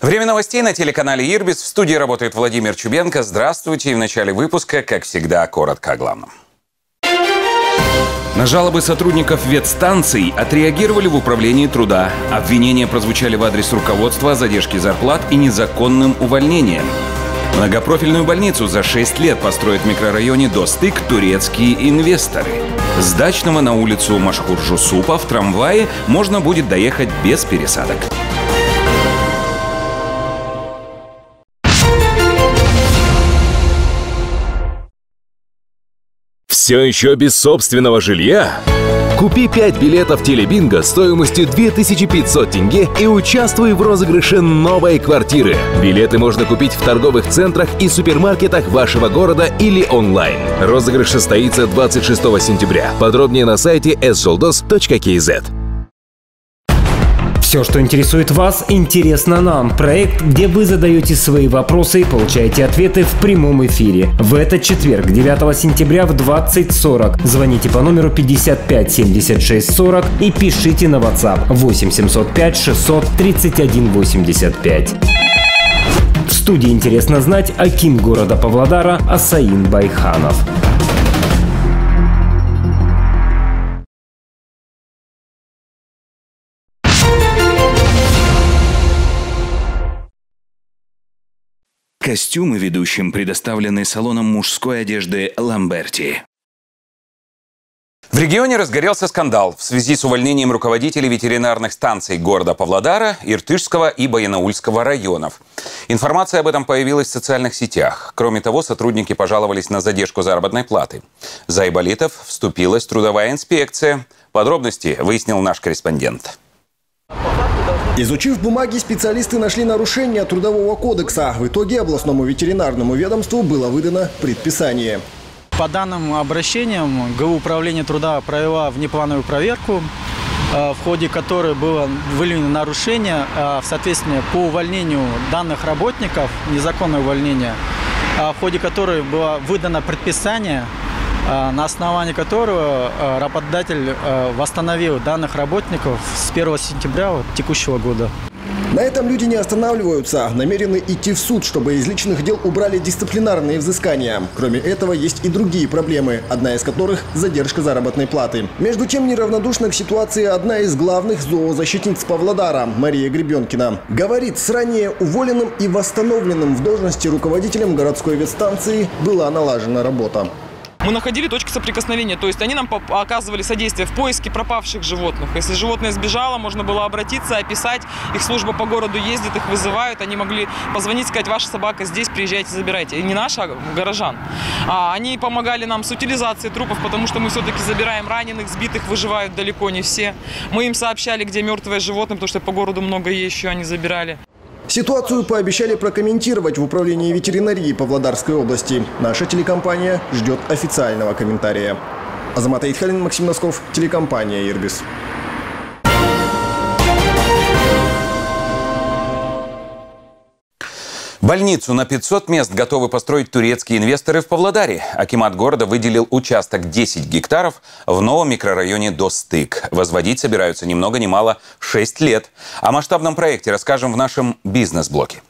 Время новостей на телеканале «Ирбис». В студии работает Владимир Чубенко. Здравствуйте. И в начале выпуска, как всегда, коротко о главном. На жалобы сотрудников ветстанций отреагировали в управлении труда. Обвинения прозвучали в адрес руководства о задержке зарплат и незаконным увольнением. Многопрофильную больницу за 6 лет построят в микрорайоне Достык турецкие инвесторы. С дачного на улицу Машхур-Жусупа в трамвае можно будет доехать без пересадок. Все еще без собственного жилья? Купи 5 билетов телебинго стоимостью 2500 тенге и участвуй в розыгрыше новой квартиры. Билеты можно купить в торговых центрах и супермаркетах вашего города или онлайн. Розыгрыш состоится 26 сентября. Подробнее на сайте ssoldos.kz. Все, что интересует вас, интересно нам. Проект, где вы задаете свои вопросы и получаете ответы в прямом эфире. В этот четверг, 9 сентября в 20.40. Звоните по номеру 55 76 40 и пишите на WhatsApp 8 705 600 31 85. В студии интересно знать Аким города Павлодара Асаин Байханов. Костюмы ведущим предоставлены салоном мужской одежды «Ламберти». В регионе разгорелся скандал в связи с увольнением руководителей ветеринарных станций города Павлодара, Иртышского и Баянаульского районов. Информация об этом появилась в социальных сетях. Кроме того, сотрудники пожаловались на задержку заработной платы. За Айболитов вступилась трудовая инспекция. Подробности выяснил наш корреспондент. Изучив бумаги, специалисты нашли нарушение Трудового кодекса. В итоге областному ветеринарному ведомству было выдано предписание. По данным обращениям, ГУ управления труда провела внеплановую проверку, э, в ходе которой было выявлено нарушение э, в соответствии по увольнению данных работников, незаконное увольнение, э, в ходе которой было выдано предписание на основании которого работодатель восстановил данных работников с 1 сентября текущего года. На этом люди не останавливаются, намерены идти в суд, чтобы из личных дел убрали дисциплинарные взыскания. Кроме этого, есть и другие проблемы, одна из которых – задержка заработной платы. Между тем, неравнодушна к ситуации одна из главных зоозащитниц Павлодара – Мария Гребенкина. Говорит, с ранее уволенным и восстановленным в должности руководителем городской ветстанции была налажена работа мы находили точки соприкосновения. То есть они нам оказывали содействие в поиске пропавших животных. Если животное сбежало, можно было обратиться, описать. Их служба по городу ездит, их вызывают. Они могли позвонить, сказать, ваша собака здесь, приезжайте, забирайте. И не наша, а горожан. А они помогали нам с утилизацией трупов, потому что мы все-таки забираем раненых, сбитых, выживают далеко не все. Мы им сообщали, где мертвое животное, потому что по городу много еще они забирали. Ситуацию пообещали прокомментировать в управлении ветеринарии Павлодарской области. Наша телекомпания ждет официального комментария. Азамат Аидхалин, Максим Носков, телекомпания «Ирбис». Больницу на 500 мест готовы построить турецкие инвесторы в Павлодаре. Акимат города выделил участок 10 гектаров в новом микрорайоне Достык. Возводить собираются ни много ни мало 6 лет. О масштабном проекте расскажем в нашем бизнес-блоке.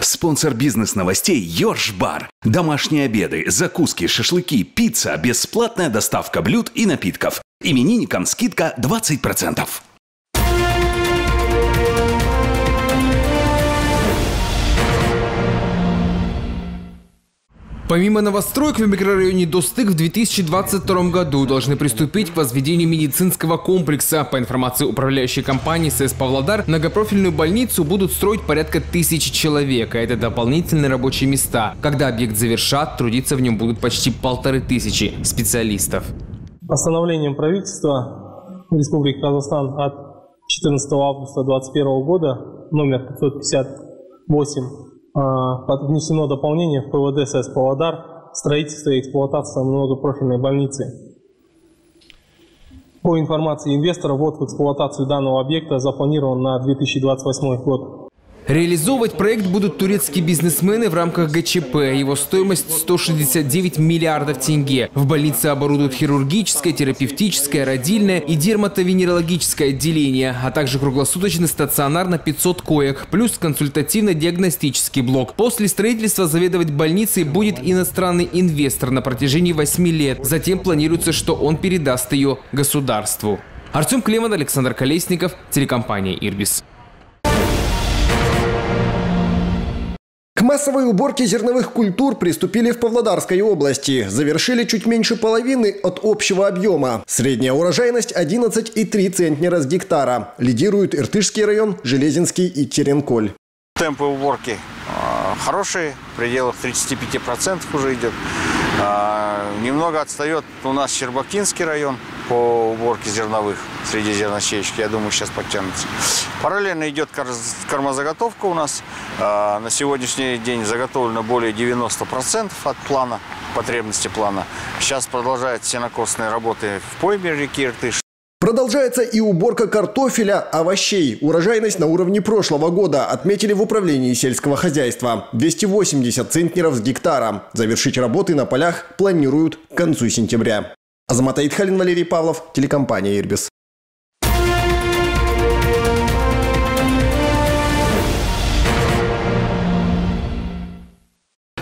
Спонсор бизнес-новостей «Йорш-бар». Домашние обеды, закуски, шашлыки, пицца, бесплатная доставка блюд и напитков. Именинникам скидка 20%. Помимо новостроек в микрорайоне Достык в 2022 году должны приступить к возведению медицинского комплекса. По информации управляющей компании СС Павлодар, многопрофильную больницу будут строить порядка тысячи человек, а это дополнительные рабочие места. Когда объект завершат, трудиться в нем будут почти полторы тысячи специалистов. Постановлением правительства Республики Казахстан от 14 августа 2021 года номер 558 а, внесено дополнение в ПВД СС «Павлодар» строительство и эксплуатация многопрофильной больницы. По информации инвестора, ввод в эксплуатацию данного объекта запланирован на 2028 год. Реализовывать проект будут турецкие бизнесмены в рамках ГЧП. Его стоимость 169 миллиардов тенге. В больнице оборудуют хирургическое, терапевтическое, родильное и дерматовенерологическое отделение, а также круглосуточный стационар на 500 коек, плюс консультативно-диагностический блок. После строительства заведовать больницей будет иностранный инвестор на протяжении 8 лет. Затем планируется, что он передаст ее государству. Артем Клеман, Александр Колесников, телекомпания «Ирбис». Массовой уборке зерновых культур приступили в Павлодарской области. Завершили чуть меньше половины от общего объема. Средняя урожайность 11,3 центнера с гектара. Лидируют Иртышский район, Железинский и Теренколь. Темпы уборки э, хорошие, в пределах 35% уже идет. Э, немного отстает у нас Щербакинский район по уборке зерновых среди зерносеечки. Я думаю, сейчас подтянутся. Параллельно идет кормозаготовка у нас. Э, на сегодняшний день заготовлено более 90% от плана, потребности плана. Сейчас продолжают сенокосные работы в пойме реки Иртыш. Продолжается и уборка картофеля, овощей. Урожайность на уровне прошлого года отметили в управлении сельского хозяйства. 280 центнеров с гектара. Завершить работы на полях планируют к концу сентября. Азамат Аидхалин, Валерий Павлов, телекомпания «Ирбис».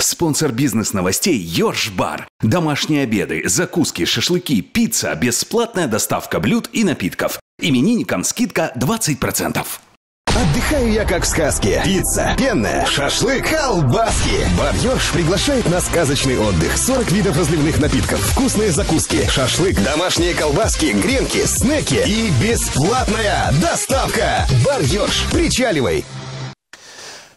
Спонсор бизнес-новостей «Йорш-бар». Домашние обеды, закуски, шашлыки, пицца, бесплатная доставка блюд и напитков. Именинникам скидка 20%. Отдыхаю я как в сказке. Пицца, пенная, шашлык, колбаски. Бар Йорш приглашает на сказочный отдых. 40 видов разливных напитков, вкусные закуски, шашлык, домашние колбаски, гренки, снеки и бесплатная доставка. Бар Йорш, причаливай.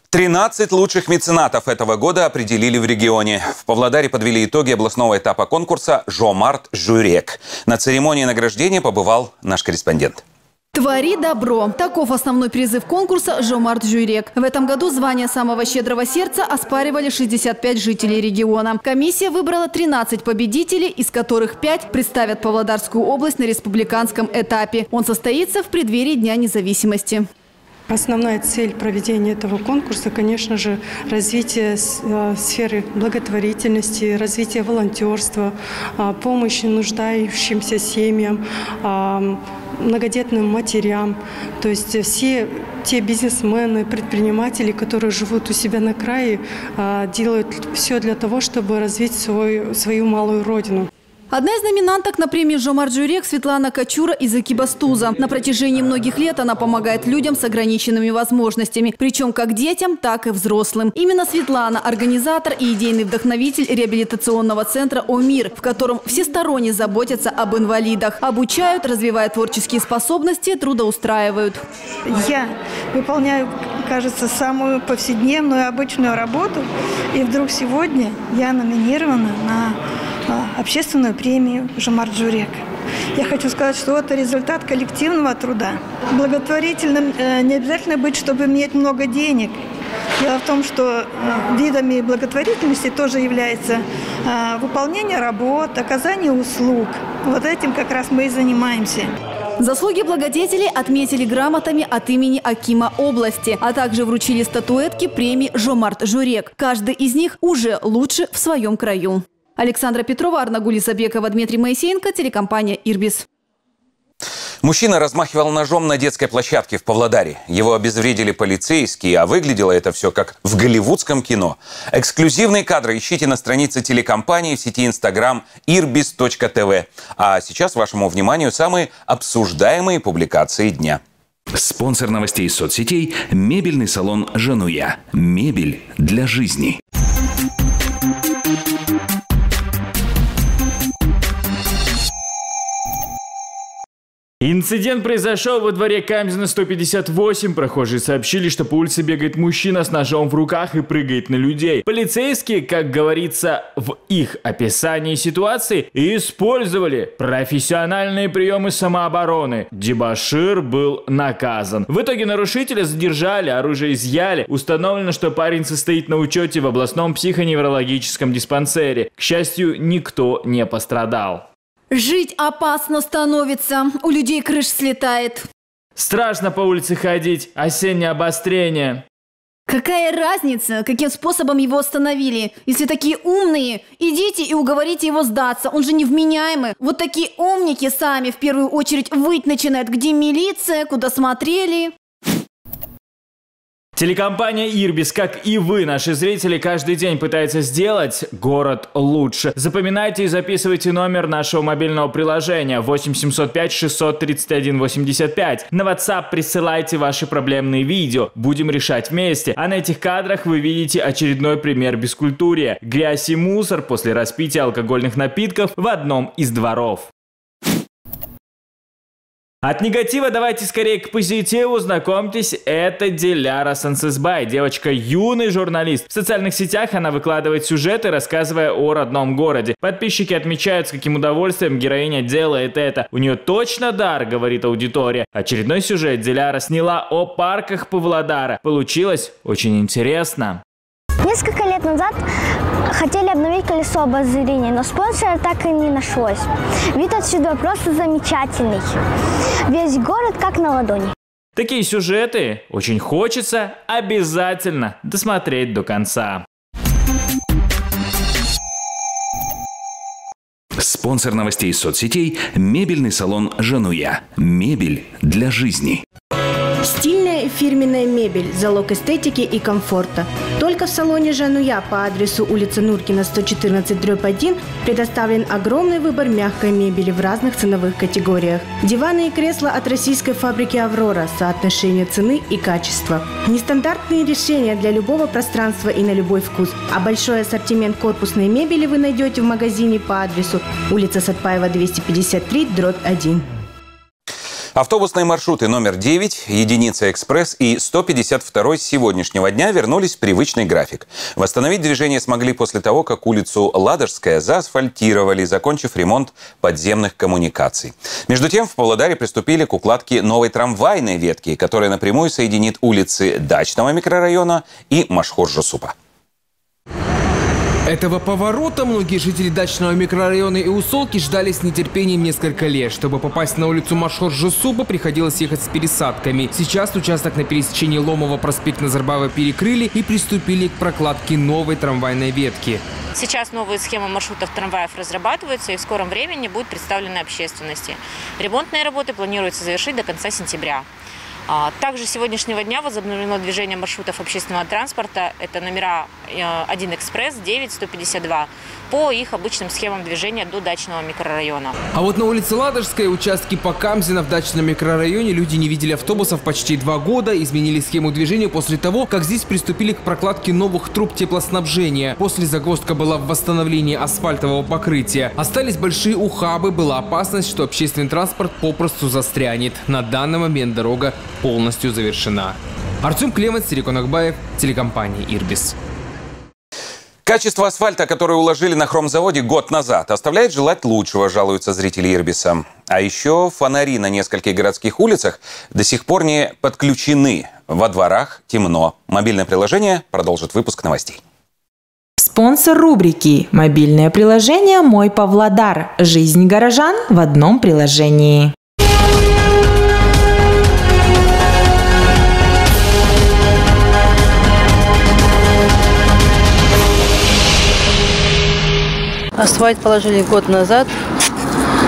13 лучших меценатов этого года определили в регионе. В Павлодаре подвели итоги областного этапа конкурса «Жомарт Жюрек». На церемонии награждения побывал наш корреспондент. Твори добро. Таков основной призыв конкурса «Жомарт Жюрек». В этом году звание самого щедрого сердца оспаривали 65 жителей региона. Комиссия выбрала 13 победителей, из которых 5 представят Павлодарскую область на республиканском этапе. Он состоится в преддверии Дня независимости. Основная цель проведения этого конкурса, конечно же, развитие э, сферы благотворительности, развитие волонтерства, а, помощи нуждающимся семьям, а, многодетным матерям. То есть все те бизнесмены, предприниматели, которые живут у себя на крае, а, делают все для того, чтобы развить свой, свою малую родину. Одна из номинанток на премии Жомар Джурек Светлана Качура из Экибастуза. На протяжении многих лет она помогает людям с ограниченными возможностями, причем как детям, так и взрослым. Именно Светлана – организатор и идейный вдохновитель реабилитационного центра «О-Мир», в котором всесторонне заботятся об инвалидах. Обучают, развивают творческие способности, трудоустраивают. Я выполняю, кажется, самую повседневную обычную работу, и вдруг сегодня я номинирована на общественную премию «Жамар Джурек». Я хочу сказать, что это результат коллективного труда. Благотворительным э, не обязательно быть, чтобы иметь много денег. Дело в том, что э, видами благотворительности тоже является э, выполнение работ, оказание услуг. Вот этим как раз мы и занимаемся. Заслуги благодетелей отметили грамотами от имени Акима области, а также вручили статуэтки премии «Жомарт Журек». Каждый из них уже лучше в своем краю. Александра Петрова, Арнагули Забекова, Дмитрий Моисеенко, телекомпания «Ирбис». Мужчина размахивал ножом на детской площадке в Павлодаре. Его обезвредили полицейские, а выглядело это все как в голливудском кино. Эксклюзивные кадры ищите на странице телекомпании в сети Instagram irbis.tv. А сейчас вашему вниманию самые обсуждаемые публикации дня. Спонсор новостей соцсетей – мебельный салон «Жануя». Мебель для жизни. Инцидент произошел во дворе Камзина 158. Прохожие сообщили, что по улице бегает мужчина с ножом в руках и прыгает на людей. Полицейские, как говорится в их описании ситуации, использовали профессиональные приемы самообороны. Дебашир был наказан. В итоге нарушителя задержали, оружие изъяли. Установлено, что парень состоит на учете в областном психоневрологическом диспансере. К счастью, никто не пострадал. Жить опасно становится, у людей крыш слетает. Страшно по улице ходить, осеннее обострение. Какая разница, каким способом его остановили? Если такие умные, идите и уговорите его сдаться, он же невменяемый. Вот такие умники сами в первую очередь выть начинают, где милиция, куда смотрели. Телекомпания Ирбис, как и вы, наши зрители, каждый день пытается сделать город лучше. Запоминайте и записывайте номер нашего мобильного приложения 8705 631 85. На WhatsApp присылайте ваши проблемные видео. Будем решать вместе. А на этих кадрах вы видите очередной пример бескультурия. Грязь и мусор после распития алкогольных напитков в одном из дворов. От негатива давайте скорее к позитиву. Знакомьтесь, это Диляра Сансесбай, девочка юный журналист. В социальных сетях она выкладывает сюжеты, рассказывая о родном городе. Подписчики отмечают, с каким удовольствием героиня делает это. У нее точно дар, говорит аудитория. Очередной сюжет Диляра сняла о парках Павлодара. Получилось очень интересно. Несколько лет назад хотели обновить колесо обозрения, но спонсора так и не нашлось. Вид отсюда просто замечательный. Весь город как на ладони. Такие сюжеты очень хочется обязательно досмотреть до конца. Спонсор новостей соцсетей – мебельный салон «Жануя». Мебель для жизни. Стильная и фирменная мебель – залог эстетики и комфорта. Только в салоне «Жануя» по адресу улица Нуркина, 114, дробь 1 предоставлен огромный выбор мягкой мебели в разных ценовых категориях. Диваны и кресла от российской фабрики «Аврора» – соотношение цены и качества. Нестандартные решения для любого пространства и на любой вкус. А большой ассортимент корпусной мебели вы найдете в магазине по адресу улица Сатпаева, 253, дробь 1. Автобусные маршруты номер 9, единица экспресс и 152 с сегодняшнего дня вернулись в привычный график. Восстановить движение смогли после того, как улицу Ладожская заасфальтировали, закончив ремонт подземных коммуникаций. Между тем, в Павлодаре приступили к укладке новой трамвайной ветки, которая напрямую соединит улицы Дачного микрорайона и Машхор-Жусупа. Этого поворота многие жители дачного микрорайона и Усолки ждали с нетерпением несколько лет. Чтобы попасть на улицу Машхор Жусуба, приходилось ехать с пересадками. Сейчас участок на пересечении Ломова проспект Назарбаева перекрыли и приступили к прокладке новой трамвайной ветки. Сейчас новые схемы маршрутов трамваев разрабатываются и в скором времени будут представлены общественности. Ремонтные работы планируется завершить до конца сентября. А, также с сегодняшнего дня возобновлено движение маршрутов общественного транспорта. Это номера 1 э, экспресс, 9, 152 по их обычным схемам движения до дачного микрорайона. А вот на улице Ладожской участки по Камзина в дачном микрорайоне люди не видели автобусов почти два года, изменили схему движения после того, как здесь приступили к прокладке новых труб теплоснабжения. После загвоздка была в восстановлении асфальтового покрытия. Остались большие ухабы, была опасность, что общественный транспорт попросту застрянет. На данный момент дорога полностью завершена. Артем Клемент, Сирикон Акбаев, телекомпания «Ирбис». Качество асфальта, которое уложили на хромзаводе год назад, оставляет желать лучшего, жалуются зрители Ирбиса. А еще фонари на нескольких городских улицах до сих пор не подключены. Во дворах темно. Мобильное приложение продолжит выпуск новостей. Спонсор рубрики «Мобильное приложение «Мой Павлодар». Жизнь горожан в одном приложении». Асфальт положили год назад.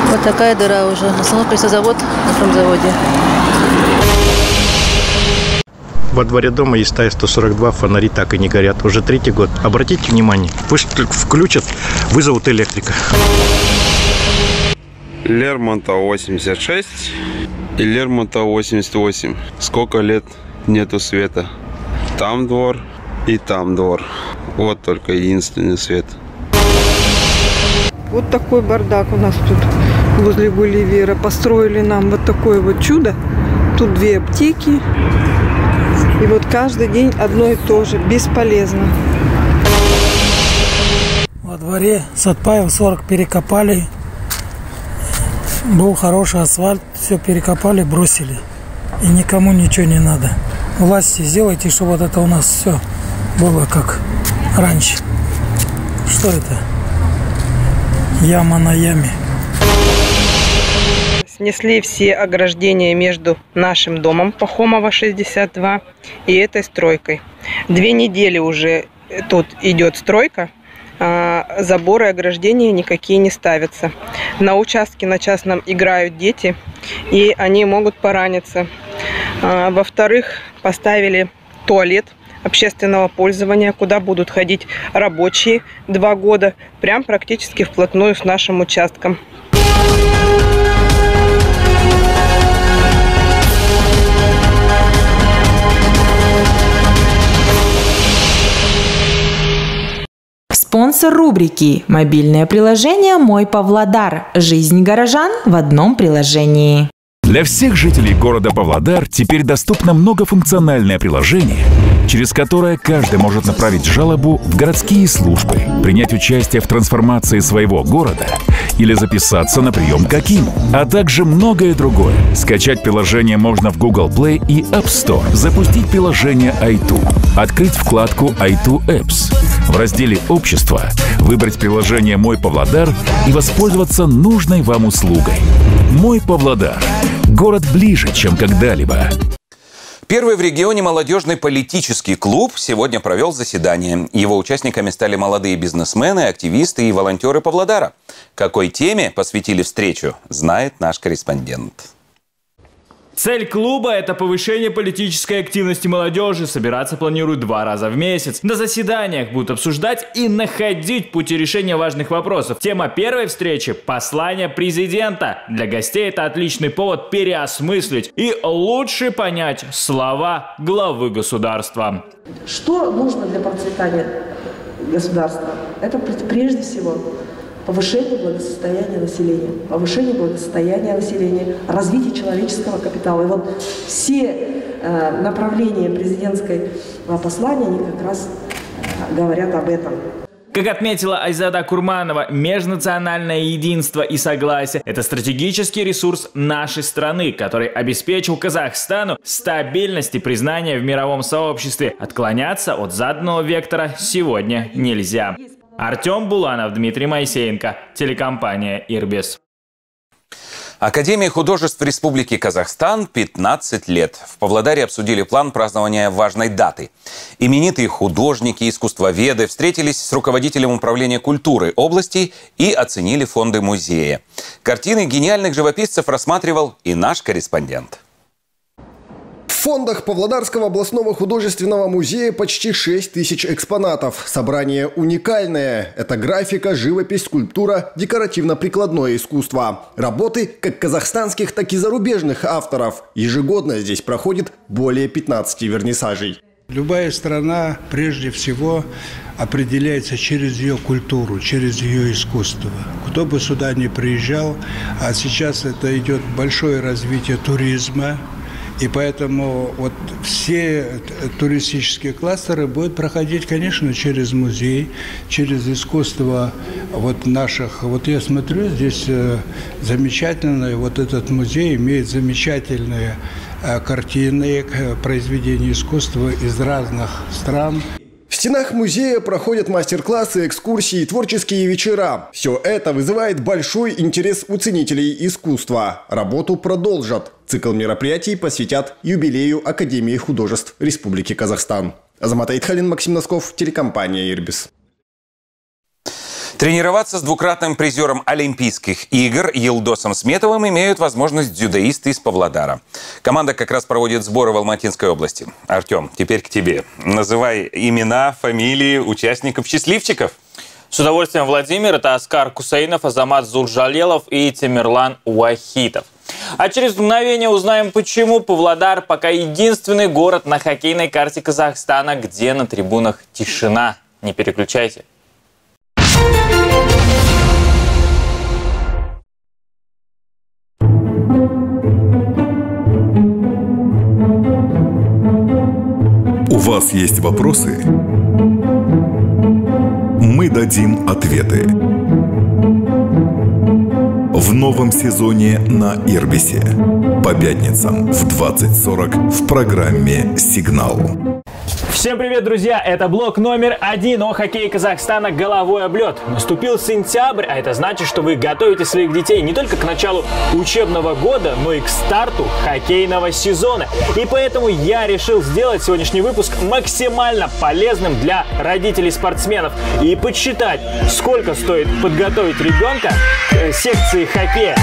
Вот такая дыра уже. Основной прессозавод на промзаводе. Во дворе дома есть стая 142, фонари так и не горят. Уже третий год. Обратите внимание, пусть включат, вызовут электрика. Лермонта 86 и Лермонта 88. Сколько лет нету света? Там двор и там двор. Вот только единственный свет. Вот такой бардак у нас тут возле Гулливера. Построили нам вот такое вот чудо. Тут две аптеки. И вот каждый день одно и то же. Бесполезно. Во дворе Сатпаев 40 перекопали. Был хороший асфальт. Все перекопали, бросили. И никому ничего не надо. Власти, сделайте, чтобы вот это у нас все было как раньше. Что это? Яма на яме. снесли все ограждения между нашим домом Пахомова 62 и этой стройкой. Две недели уже тут идет стройка, а, заборы и ограждения никакие не ставятся. На участке на частном играют дети, и они могут пораниться. А, во-вторых, поставили туалет общественного пользования, куда будут ходить рабочие два года, прям практически вплотную с нашим участком. Спонсор рубрики – мобильное приложение «Мой Павлодар». Жизнь горожан в одном приложении. Для всех жителей города Павлодар теперь доступно многофункциональное приложение, через которое каждый может направить жалобу в городские службы, принять участие в трансформации своего города или записаться на прием к Акиму, а также многое другое. Скачать приложение можно в Google Play и App Store, запустить приложение iTu, открыть вкладку iTu Apps, в разделе «Общество» выбрать приложение «Мой Павлодар» и воспользоваться нужной вам услугой. «Мой Павлодар» Город ближе, чем когда-либо. Первый в регионе молодежный политический клуб сегодня провел заседание. Его участниками стали молодые бизнесмены, активисты и волонтеры Павлодара. Какой теме посвятили встречу, знает наш корреспондент. Цель клуба – это повышение политической активности молодежи. Собираться планируют два раза в месяц. На заседаниях будут обсуждать и находить пути решения важных вопросов. Тема первой встречи – послание президента. Для гостей это отличный повод переосмыслить и лучше понять слова главы государства. Что нужно для процветания государства? Это прежде всего повышение благосостояния населения, повышение благосостояния населения, развитие человеческого капитала. И вот все э, направления президентской послания, они как раз э, говорят об этом. Как отметила Айзада Курманова, межнациональное единство и согласие – это стратегический ресурс нашей страны, который обеспечил Казахстану стабильность и признание в мировом сообществе. Отклоняться от заданного вектора сегодня нельзя. Артем Буланов, Дмитрий Моисеенко, телекомпания «Ирбис». Академия художеств Республики Казахстан 15 лет. В Павлодаре обсудили план празднования важной даты. Именитые художники, искусствоведы встретились с руководителем управления культуры области и оценили фонды музея. Картины гениальных живописцев рассматривал и наш корреспондент. Фондах Павлодарского областного художественного музея почти 6 тысяч экспонатов. Собрание уникальное. Это графика, живопись, скульптура, декоративно-прикладное искусство. Работы как казахстанских, так и зарубежных авторов. Ежегодно здесь проходит более 15 вернисажей. Любая страна прежде всего определяется через ее культуру, через ее искусство. Кто бы сюда ни приезжал, а сейчас это идет большое развитие туризма, и поэтому вот все туристические кластеры будут проходить, конечно, через музей, через искусство вот наших. Вот я смотрю, здесь э, замечательный, вот этот музей имеет замечательные э, картины, произведения искусства из разных стран. Стенах музея проходят мастер-классы, экскурсии, творческие вечера. Все это вызывает большой интерес у ценителей искусства. Работу продолжат. Цикл мероприятий посвятят юбилею Академии художеств Республики Казахстан. Азамат Айтхалин, Максим Носков, телекомпания «Ирбис». Тренироваться с двукратным призером Олимпийских игр Елдосом Сметовым имеют возможность дзюдоисты из Павлодара. Команда как раз проводит сборы в Алматинской области. Артем, теперь к тебе. Называй имена, фамилии участников счастливчиков. С удовольствием, Владимир. Это Оскар Кусаинов, Азамат Зуржалелов и Тимирлан Уахитов. А через мгновение узнаем, почему Павлодар пока единственный город на хоккейной карте Казахстана, где на трибунах тишина. Не переключайте. Вас есть вопросы? Мы дадим ответы. В новом сезоне на Ирбисе. По пятницам в 20.40 в программе «Сигнал». Всем привет, друзья! Это блок номер один о хоккее Казахстана «Головой об лед». Наступил сентябрь, а это значит, что вы готовите своих детей не только к началу учебного года, но и к старту хоккейного сезона. И поэтому я решил сделать сегодняшний выпуск максимально полезным для родителей спортсменов и подсчитать, сколько стоит подготовить ребенка к секции хоккея.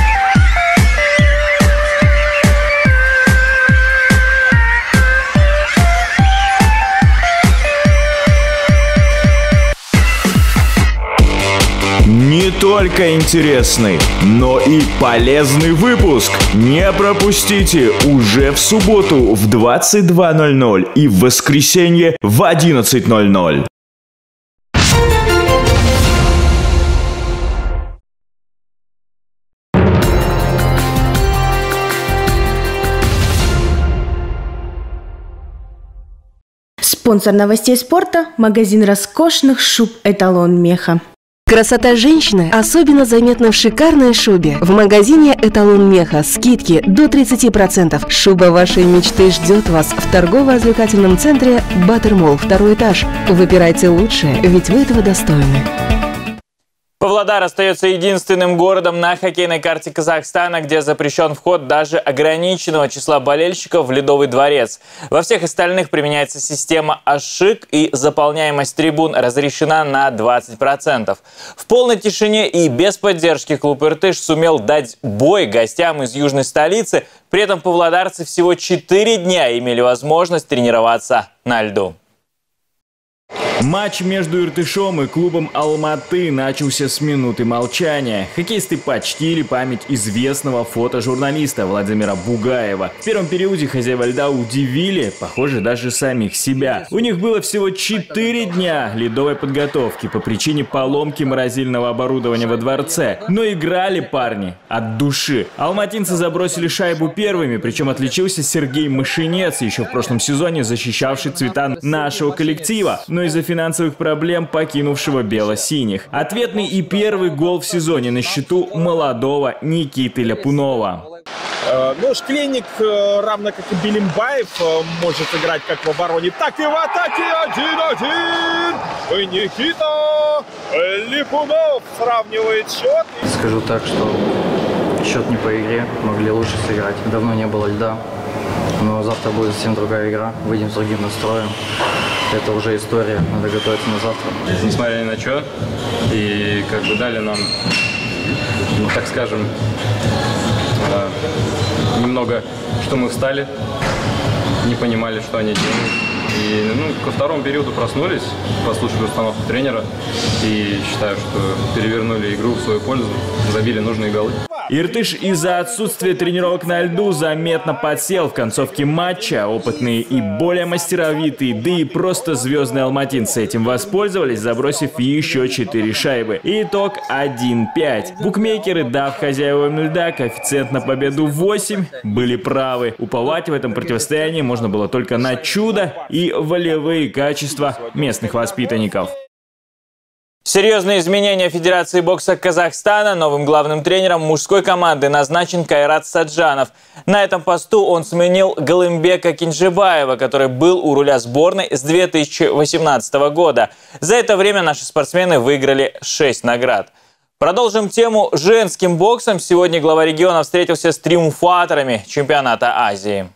Не только интересный, но и полезный выпуск. Не пропустите уже в субботу в 22.00 и в воскресенье в 11.00. Спонсор новостей спорта – магазин роскошных шуб «Эталон Меха». Красота женщины особенно заметна в шикарной шубе. В магазине «Эталон Меха» скидки до 30%. Шуба вашей мечты ждет вас в торгово-развлекательном центре «Баттермолл», второй этаж. Выбирайте лучшее, ведь вы этого достойны. Павлодар остается единственным городом на хоккейной карте Казахстана, где запрещен вход даже ограниченного числа болельщиков в Ледовый дворец. Во всех остальных применяется система ошик и заполняемость трибун разрешена на 20%. В полной тишине и без поддержки клуб «Иртыш» сумел дать бой гостям из южной столицы. При этом павлодарцы всего 4 дня имели возможность тренироваться на льду. Матч между Иртышом и клубом Алматы начался с минуты молчания. Хоккеисты почтили память известного фотожурналиста Владимира Бугаева. В первом периоде хозяева льда удивили, похоже, даже самих себя. У них было всего 4 дня ледовой подготовки по причине поломки морозильного оборудования во дворце. Но играли парни от души. Алматинцы забросили шайбу первыми, причем отличился Сергей Машинец, еще в прошлом сезоне защищавший цвета нашего коллектива. Но из-за финансовых проблем покинувшего бело-синих. Ответный и первый гол в сезоне на счету молодого Никиты Ляпунова. Ну, Шкленник, равно как и Белимбаев, может играть как в обороне, так и в атаке 1-1. И Никита Липунов сравнивает счет. Скажу так, что счет не по игре, могли лучше сыграть. Давно не было льда, но завтра будет совсем другая игра, выйдем с другим настроем это уже история, надо готовиться на завтра. Несмотря ни на что, и как бы дали нам, ну, так скажем, э, немного, что мы встали, не понимали, что они делают. И ну, ко второму периоду проснулись, послушали установку тренера и считаю, что перевернули игру в свою пользу, забили нужные голы. Иртыш из-за отсутствия тренировок на льду заметно подсел в концовке матча. Опытные и более мастеровитые, да и просто звездные алматинцы этим воспользовались, забросив еще 4 шайбы. Итог 1-5. Букмекеры, дав хозяевам льда коэффициент на победу 8, были правы. Уповать в этом противостоянии можно было только на чудо и волевые качества местных воспитанников. Серьезные изменения Федерации бокса Казахстана. Новым главным тренером мужской команды назначен Кайрат Саджанов. На этом посту он сменил Галымбека Кинжибаева, который был у руля сборной с 2018 года. За это время наши спортсмены выиграли 6 наград. Продолжим тему женским боксом. Сегодня глава региона встретился с триумфаторами чемпионата Азии.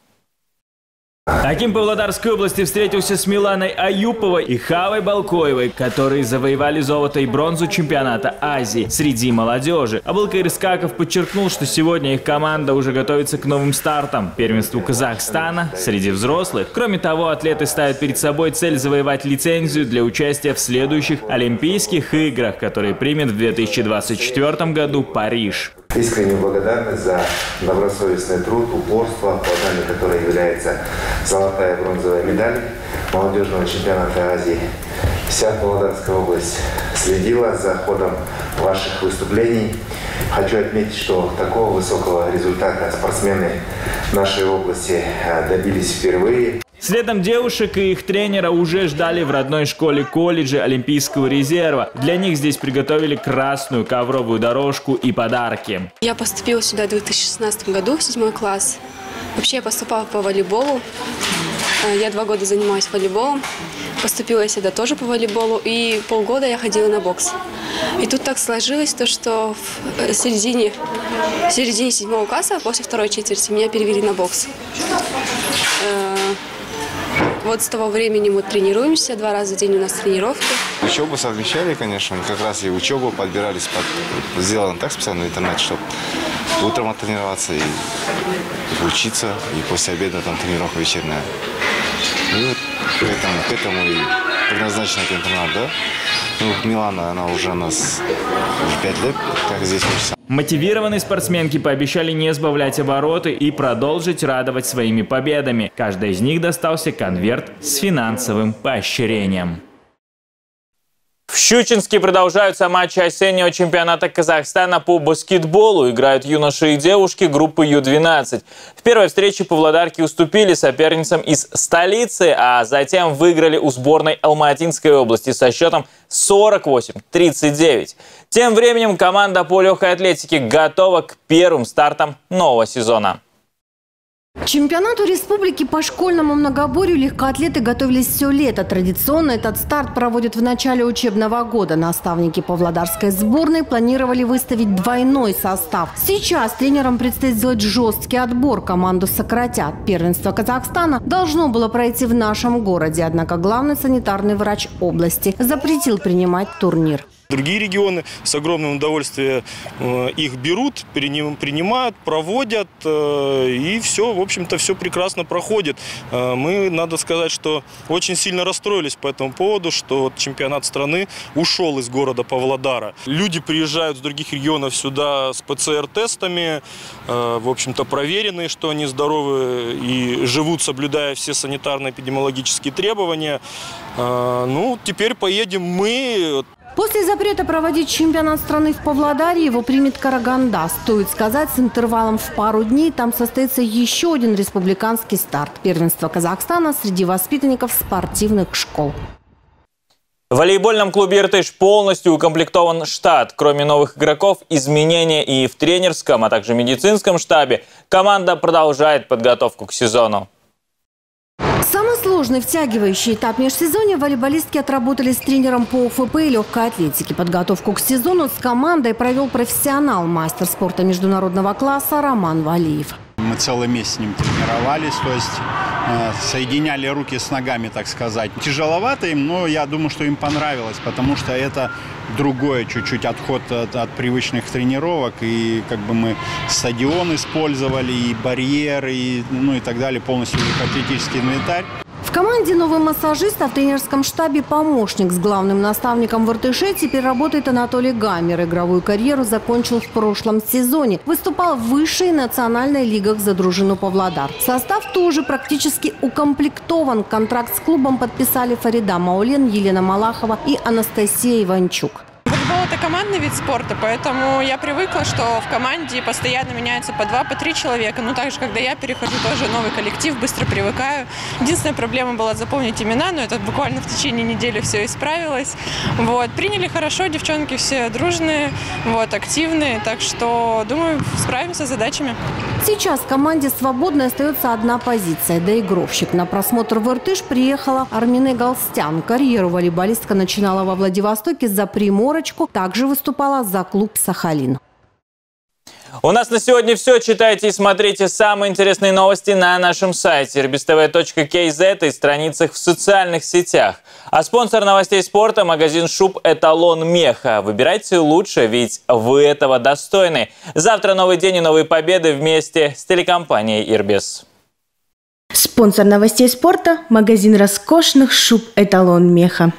Аким Павлодарской области встретился с Миланой Аюповой и Хавой Балкоевой, которые завоевали золото и бронзу чемпионата Азии среди молодежи. Абылкаир Искаков подчеркнул, что сегодня их команда уже готовится к новым стартам, первенству Казахстана среди взрослых. Кроме того, атлеты ставят перед собой цель завоевать лицензию для участия в следующих Олимпийских играх, которые примет в 2024 году Париж. Искреннюю благодарность за добросовестный труд, упорство, плодами которой является золотая бронзовая медаль молодежного чемпионата Азии. Вся Павлодарская область следила за ходом ваших выступлений. Хочу отметить, что такого высокого результата спортсмены нашей области э, добились впервые. Следом девушек и их тренера уже ждали в родной школе колледжа Олимпийского резерва. Для них здесь приготовили красную ковровую дорожку и подарки. Я поступила сюда в 2016 году, в седьмой класс. Вообще я поступала по волейболу. Э, я два года занимаюсь волейболом. Поступила я сюда тоже по волейболу. И полгода я ходила на бокс. И тут так сложилось, то, что в э, середине, в середине седьмого класса, после второй четверти, меня перевели на бокс. Вот с того времени мы тренируемся, два раза в день у нас тренировки. Учебу совмещали, конечно, как раз и учебу подбирались, под... сделано так специально в интернете, чтобы утром оттренироваться и учиться, и после обеда там тренировка вечерняя. И вот к этому, к этому и предназначен этот да? Ну, Милана, она уже у нас уже пять лет, как здесь учится. Мотивированные спортсменки пообещали не сбавлять обороты и продолжить радовать своими победами. Каждой из них достался конверт с финансовым поощрением. В Щучинске продолжаются матчи осеннего чемпионата Казахстана по баскетболу. Играют юноши и девушки группы Ю-12. В первой встрече павлодарки уступили соперницам из столицы, а затем выиграли у сборной Алматинской области со счетом 48-39. Тем временем команда по легкой атлетике готова к первым стартам нового сезона. Чемпионату республики по школьному многоборью легкоатлеты готовились все лето. Традиционно этот старт проводят в начале учебного года. Наставники Павлодарской сборной планировали выставить двойной состав. Сейчас тренерам предстоит сделать жесткий отбор. Команду сократят. Первенство Казахстана должно было пройти в нашем городе. Однако главный санитарный врач области запретил принимать турнир. Другие регионы с огромным удовольствием э, их берут, принимают, проводят, э, и все, в общем-то, все прекрасно проходит. Э, мы, надо сказать, что очень сильно расстроились по этому поводу, что чемпионат страны ушел из города Павлодара. Люди приезжают с других регионов сюда с ПЦР-тестами, в общем-то, проверенные, что они здоровы и живут, соблюдая все санитарно-эпидемиологические требования. Ну, теперь поедем мы. После запрета проводить чемпионат страны в Павлодаре его примет Караганда. Стоит сказать, с интервалом в пару дней там состоится еще один республиканский старт. Первенство Казахстана среди воспитанников спортивных школ. В волейбольном клубе «Иртыш» полностью укомплектован штат. Кроме новых игроков, изменения и в тренерском, а также медицинском штабе. Команда продолжает подготовку к сезону. Самый сложный втягивающий этап межсезонья волейболистки отработали с тренером по УФП и легкой атлетике. Подготовку к сезону с командой провел профессионал, мастер спорта международного класса Роман Валиев. Мы целый месяц с ним тренировались, то есть э, соединяли руки с ногами, так сказать. Тяжеловато им, но я думаю, что им понравилось, потому что это другой чуть-чуть отход от, от привычных тренировок. И как бы мы стадион использовали, и барьеры, и, ну и так далее, полностью легкоатлетический инвентарь. Команде новый массажист, а в тренерском штабе помощник с главным наставником в РТШ теперь работает Анатолий Гамер. Игровую карьеру закончил в прошлом сезоне. Выступал в высшей национальной лигах за дружину Павлодар. Состав тоже практически укомплектован. Контракт с клубом подписали Фарида Маулен, Елена Малахова и Анастасия Иванчук. Командный вид спорта, поэтому я привыкла, что в команде постоянно меняются по два, по три человека. Ну, также, когда я перехожу, тоже новый коллектив, быстро привыкаю. Единственная проблема была запомнить имена, но это буквально в течение недели все исправилось. Вот. Приняли хорошо, девчонки все дружные, вот, активные, так что, думаю, справимся с задачами. Сейчас в команде свободной остается одна позиция – доигровщик. На просмотр в Иртыш приехала Армине Галстян. Карьеру волейболистка начинала во Владивостоке за приморочку. Также выступала за клуб «Сахалин». У нас на сегодня все. Читайте и смотрите самые интересные новости на нашем сайте rbstv.kz и страницах в социальных сетях. А спонсор новостей спорта – магазин шуб «Эталон Меха». Выбирайте лучше, ведь вы этого достойны. Завтра новый день и новые победы вместе с телекомпанией «Ирбис». Спонсор новостей спорта – магазин роскошных шуб «Эталон Меха».